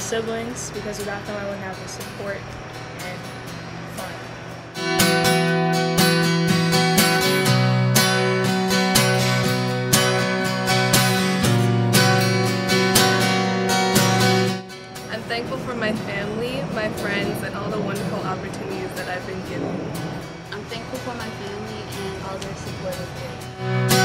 siblings because without them I wouldn't have the support and fun. I'm thankful for my family, my friends, and all the wonderful opportunities that I've been given. I'm thankful for my family and all their support of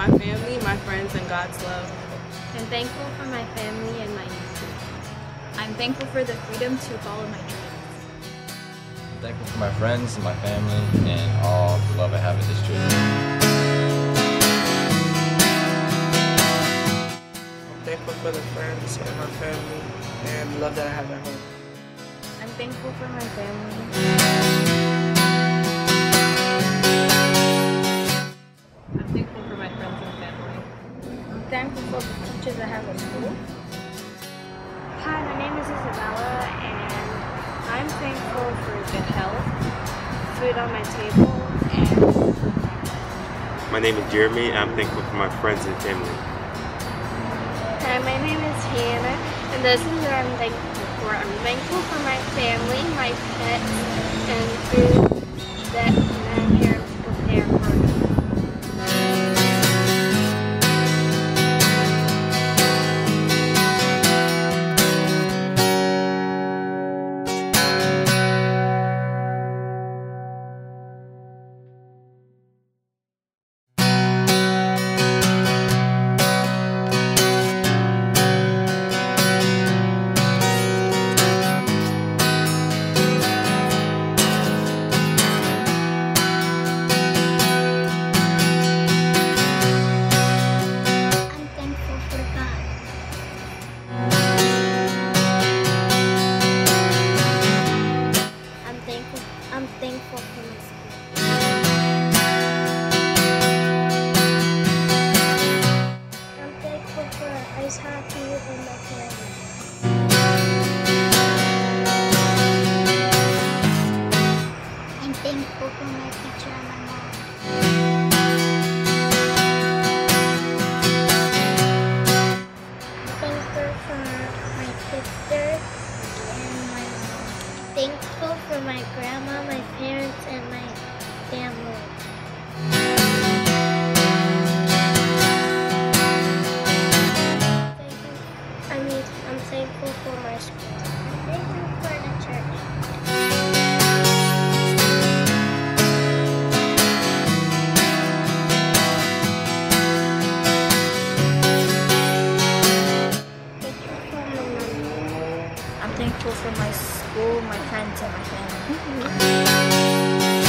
my family, my friends, and God's love. I'm thankful for my family and my YouTube. I'm thankful for the freedom to follow my dreams. I'm thankful for my friends and my family and all the love I have in this church. I'm thankful for the friends and my family and love that I have at home. I'm thankful for my family. Thankful for the teachers I have at school. Hi, my name is Isabella, and I'm thankful for good health, food on my table, and My name is Jeremy, and I'm thankful for my friends and family. Hi, my name is Hannah, and this is what I'm thankful for. I'm thankful for my family, my pets, and food that my parents prepare for Thankful for my grandma, my parents, and my family. I mean, I'm thankful for my school. I'm thankful for my school, my friends, and my family. Mm-hmm.